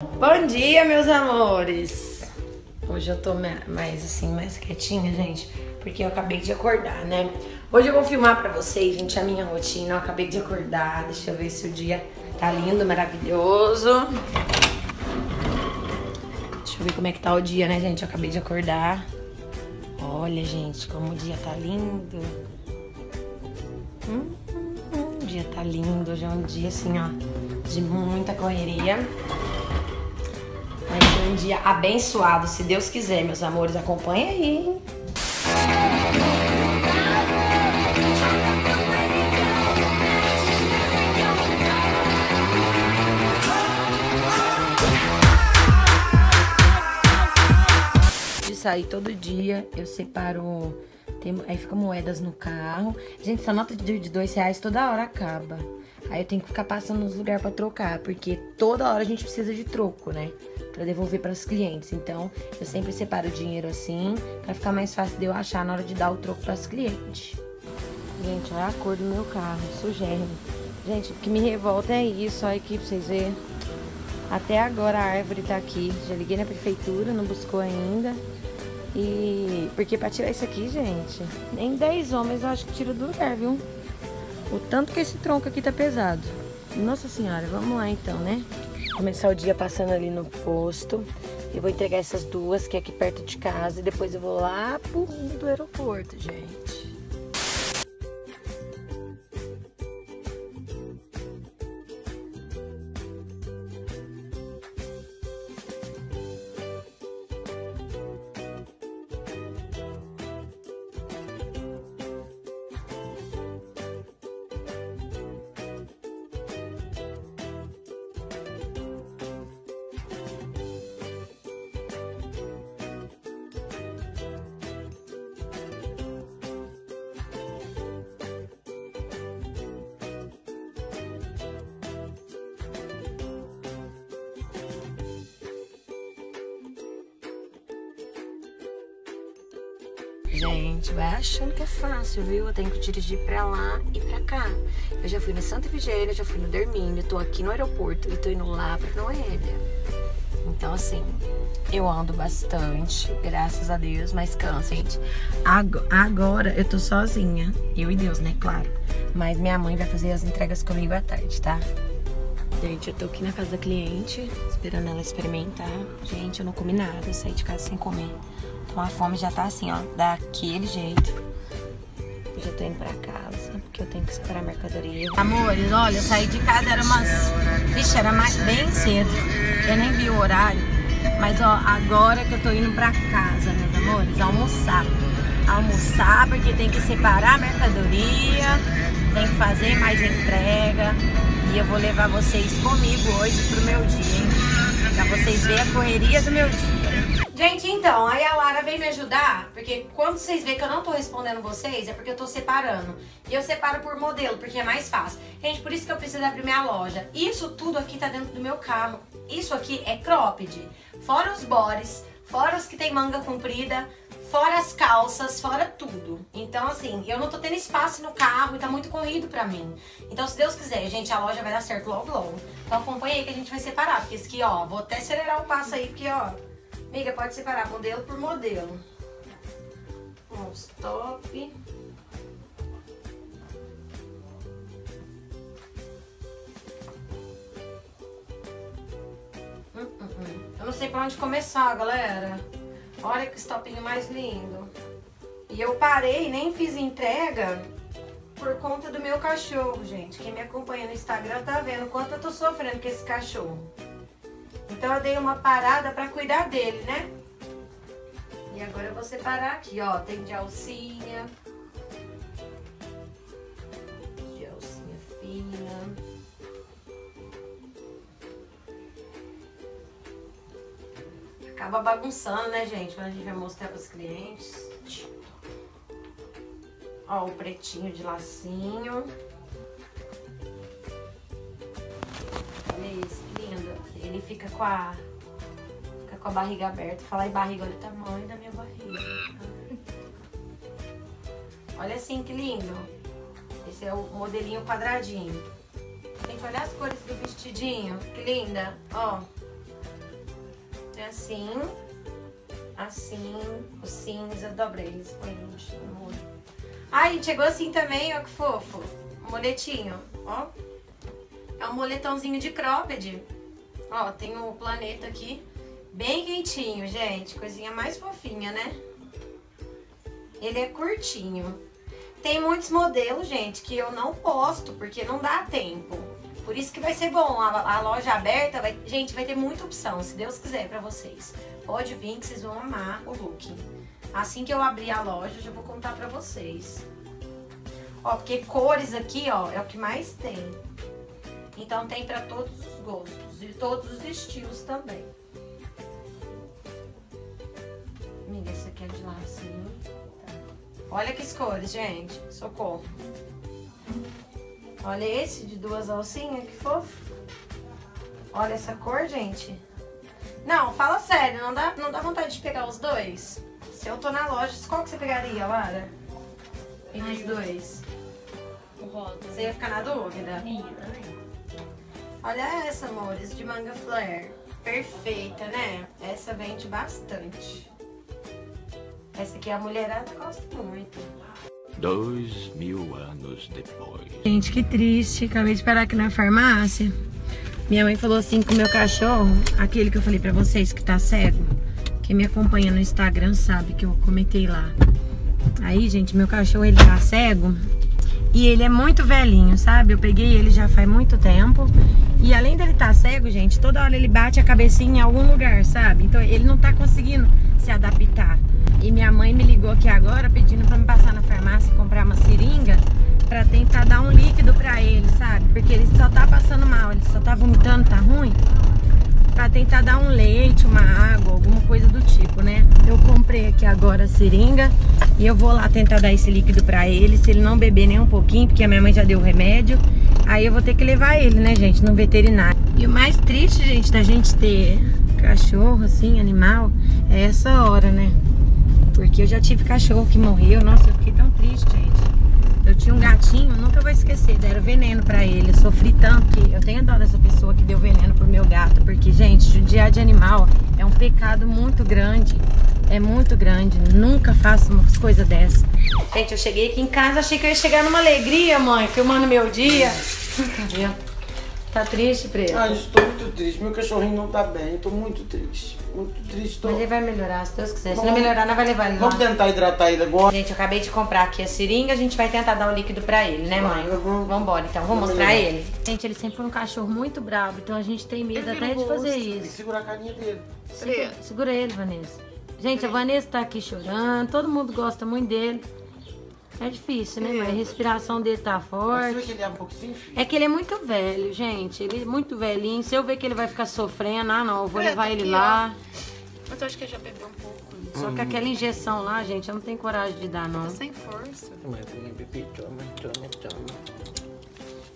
Bom dia, meus amores! Hoje eu tô mais assim, mais quietinha, gente, porque eu acabei de acordar, né? Hoje eu vou filmar pra vocês, gente, a minha rotina. Eu acabei de acordar, deixa eu ver se o dia tá lindo, maravilhoso. Deixa eu ver como é que tá o dia, né, gente? Eu acabei de acordar. Olha, gente, como o dia tá lindo. Hum, hum, o dia tá lindo. Hoje é um dia, assim, ó, de muita correria. Um dia abençoado, se Deus quiser, meus amores. Acompanha aí? De sair todo dia, eu separo. Tem, aí fica moedas no carro. Gente, essa nota de dois reais toda hora acaba. Aí eu tenho que ficar passando nos lugares para trocar, porque toda hora a gente precisa de troco, né? Para devolver para os clientes. Então, eu sempre separo o dinheiro assim, para ficar mais fácil de eu achar na hora de dar o troco para os clientes. Gente, olha a cor do meu carro, sugérrimo. Gente, o que me revolta é isso, olha aqui pra vocês verem. Até agora a árvore tá aqui. Já liguei na prefeitura, não buscou ainda. E. Porque pra tirar isso aqui, gente, nem 10 homens eu acho que tira do lugar, viu? O tanto que esse tronco aqui tá pesado. Nossa senhora, vamos lá então, né? Começar o dia passando ali no posto. Eu vou entregar essas duas que é aqui perto de casa e depois eu vou lá pro rumo do aeroporto, gente. Gente, vai achando que é fácil, viu? Eu tenho que dirigir pra lá e pra cá. Eu já fui no Santa Vigélia, já fui no Dermínio, tô aqui no aeroporto e tô indo lá pra Noélia. Então, assim, eu ando bastante, graças a Deus, mas cansa, gente. Agora eu tô sozinha, eu e Deus, né? Claro. Mas minha mãe vai fazer as entregas comigo à tarde, tá? Gente, eu tô aqui na casa da cliente, esperando ela experimentar. Gente, eu não comi nada, eu saí de casa sem comer. Então a fome já tá assim, ó, daquele jeito. Eu já tô indo pra casa, porque eu tenho que separar a mercadoria. Amores, olha, eu saí de casa, era umas... Vixe, era mais, bem cedo. Eu nem vi o horário. Mas, ó, agora que eu tô indo pra casa, meus amores, almoçar. Almoçar, porque tem que separar a mercadoria, tem que fazer mais entrega. E eu vou levar vocês comigo hoje pro meu dia, hein? Pra vocês verem a correria do meu dia. Gente, então, aí a Lara veio me ajudar, porque quando vocês veem que eu não tô respondendo vocês, é porque eu tô separando. E eu separo por modelo, porque é mais fácil. Gente, por isso que eu preciso abrir minha loja. Isso tudo aqui tá dentro do meu carro. Isso aqui é cropped. Fora os bores, fora os que tem manga comprida, fora as calças, fora tudo. Então, assim, eu não tô tendo espaço no carro e tá muito corrido pra mim. Então, se Deus quiser, gente, a loja vai dar certo logo, logo. Então, acompanha aí que a gente vai separar. Porque esse aqui, ó, vou até acelerar o passo aí, porque, ó, amiga, pode separar modelo por modelo. Os top. Hum, hum, hum. Eu não sei pra onde começar, galera. Olha que estopinho mais lindo. E eu parei, nem fiz entrega por conta do meu cachorro, gente. Quem me acompanha no Instagram tá vendo quanto eu tô sofrendo com esse cachorro. Então eu dei uma parada pra cuidar dele, né? E agora eu vou separar aqui, ó. Tem de alcinha. Acaba bagunçando, né, gente? Quando a gente vai mostrar pros clientes. Ó, o pretinho de lacinho. Olha isso, que lindo. Ele fica com a, fica com a barriga aberta. Falar em barriga, olha o tamanho da minha barriga. Olha assim, que lindo. Esse é o modelinho quadradinho. Gente, olha as cores do vestidinho. Que linda. Ó. é assim, assim, o cinza, dobra eles, põe no molho. Ai, chegou assim também, ó que fofo, um moletinho, ó. É um moletãozinho de cropped. Ó, tem o planeta aqui, bem quentinho, gente, coisinha mais fofinha, né? Ele é curtinho. Tem muitos modelos, gente, que eu não posto, porque não dá tempo. Por isso que vai ser bom. A, a loja aberta, vai, gente, vai ter muita opção, se Deus quiser, pra vocês. Pode vir que vocês vão amar o look. Assim que eu abrir a loja, já vou contar pra vocês. Ó, porque cores aqui, ó, é o que mais tem. Então tem pra todos os gostos e todos os estilos também. Amiga, esse aqui é de lacinho. Tá. Olha que cores, gente. Socorro. Olha esse de duas alcinhas, que fofo. Olha essa cor, gente. Não, fala sério, não dá, não dá vontade de pegar os dois? Se eu tô na loja, qual que você pegaria, Lara? Entre os dois. O rosa. Você ia ficar na dúvida? Ia também. Olha essa, amores, de manga flare. Perfeita, né? Essa vende bastante. Essa aqui a mulherada gosta muito. Dois mil anos depois. Gente, que triste. Acabei de parar aqui na farmácia. Minha mãe falou assim com o meu cachorro, aquele que eu falei pra vocês que tá cego. Quem me acompanha no Instagram sabe que eu comentei lá. Aí, gente, meu cachorro ele tá cego e ele é muito velhinho, sabe? Eu peguei ele já faz muito tempo. E além dele estar tá cego, gente, toda hora ele bate a cabecinha em algum lugar, sabe? Então ele não tá conseguindo ligou aqui agora pedindo pra me passar na farmácia e comprar uma seringa pra tentar dar um líquido pra ele, sabe? Porque ele só tá passando mal, ele só tá vomitando, tá ruim. Pra tentar dar um leite, uma água, alguma coisa do tipo, né? Eu comprei aqui agora a seringa e eu vou lá tentar dar esse líquido pra ele. Se ele não beber nem um pouquinho, porque a minha mãe já deu o remédio, aí eu vou ter que levar ele, né, gente, no veterinário. E o mais triste, gente, da gente ter cachorro, assim, animal, é essa hora, né? Porque eu já tive cachorro que morreu. Nossa, eu fiquei tão triste, gente. Eu tinha um gatinho, nunca vou esquecer, deram veneno pra ele. Eu sofri tanto que eu tenho dó dessa pessoa que deu veneno pro meu gato. Porque, gente, judiar de animal é um pecado muito grande. É muito grande. Nunca faço umas coisas dessas. Gente, eu cheguei aqui em casa, achei que eu ia chegar numa alegria, mãe, filmando meu dia. Entendeu? Tá triste, Preto? Ah, estou muito triste. Meu cachorrinho não tá bem. Estou muito triste. Muito triste. Tô... Mas ele vai melhorar, se Deus quiser. Se não melhorar, não vai levar ele lá. Vamos tentar hidratar ele agora. Gente, eu acabei de comprar aqui a seringa, a gente vai tentar dar o líquido pra ele, né, mãe? Uhum. Vambora, então. Vou Vamos mostrar lá. ele. Gente, ele sempre foi um cachorro muito bravo, então a gente tem medo até de fazer Tem que isso. segurar a carinha dele. Segura, segura ele, Vanessa. Gente, a Vanessa tá aqui chorando, todo mundo gosta muito dele. É difícil, né, mãe? A respiração dele tá Você vê forte. que ele é um. É que ele é muito velho, gente. Ele é muito velhinho. Se eu ver que ele vai ficar sofrendo, ah, não, eu vou É, levar tá ele aqui, lá. Mas eu acho que ele já bebeu um pouco. né? Só que aquela injeção lá, gente, eu não tenho coragem de dar, não. Tá sem força. Mas, bebê, toma, toma, toma.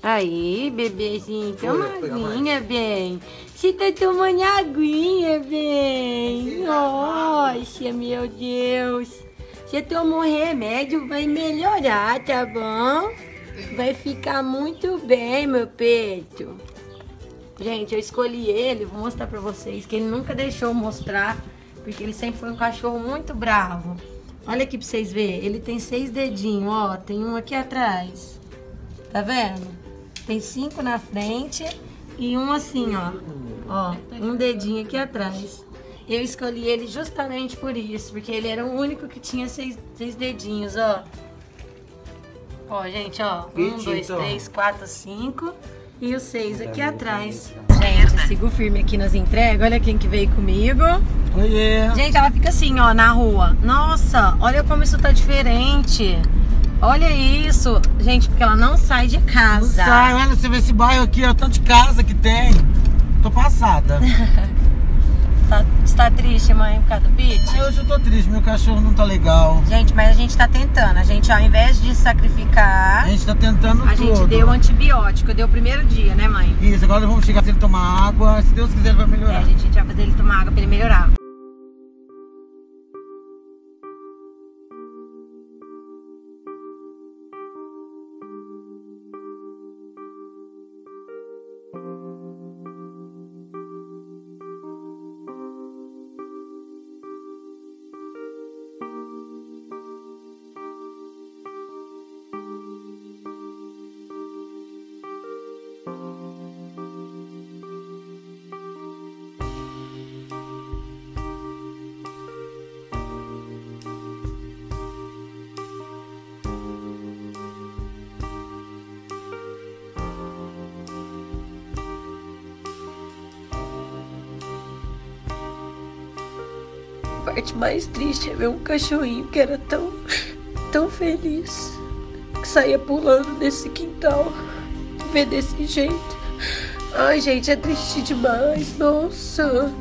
Aí, bebezinho, toma aguinha, bem. Você tá tomando aguinha, bem. Nossa, meu Deus. Você tomou remédio, vai melhorar, tá bom? Vai ficar muito bem, meu peito. Gente, eu escolhi ele, vou mostrar pra vocês, que ele nunca deixou mostrar, porque ele sempre foi um cachorro muito bravo. Olha aqui pra vocês verem, ele tem seis dedinhos, ó, tem um aqui atrás. Tá vendo? Tem cinco na frente e um assim, ó. Ó, um dedinho aqui atrás. Eu escolhi ele justamente por isso, porque ele era o único que tinha seis, seis dedinhos, ó. Ó, gente, ó. Um, dois, então. três, quatro, cinco. E os seis aqui atrás. Gente, eu sigo firme aqui nas entregas. Olha quem que veio comigo. Oiê. Gente, ela fica assim, ó, na rua. Nossa, olha como isso tá diferente. Olha isso. Gente, porque ela não sai de casa. Sai, olha, você vê esse bairro aqui, ó, tanto de casa que tem. Tô passada. Tá, está triste, mãe, por causa do? Ai, hoje eu tô triste, meu cachorro não tá legal. Gente, mas a gente tá tentando. A gente, ao invés de sacrificar, A gente tá tentando a tudo. gente deu antibiótico. Deu o primeiro dia, né, mãe? Isso, agora vamos chegar se ele tomar água. Se Deus quiser, ele vai É, melhorar. a gente vai fazer ele tomar água pra ele melhorar. Parte mais triste é ver um cachorrinho que era tão, tão feliz, que saía pulando nesse quintal, ver desse jeito. Ai, gente, é triste demais, nossa.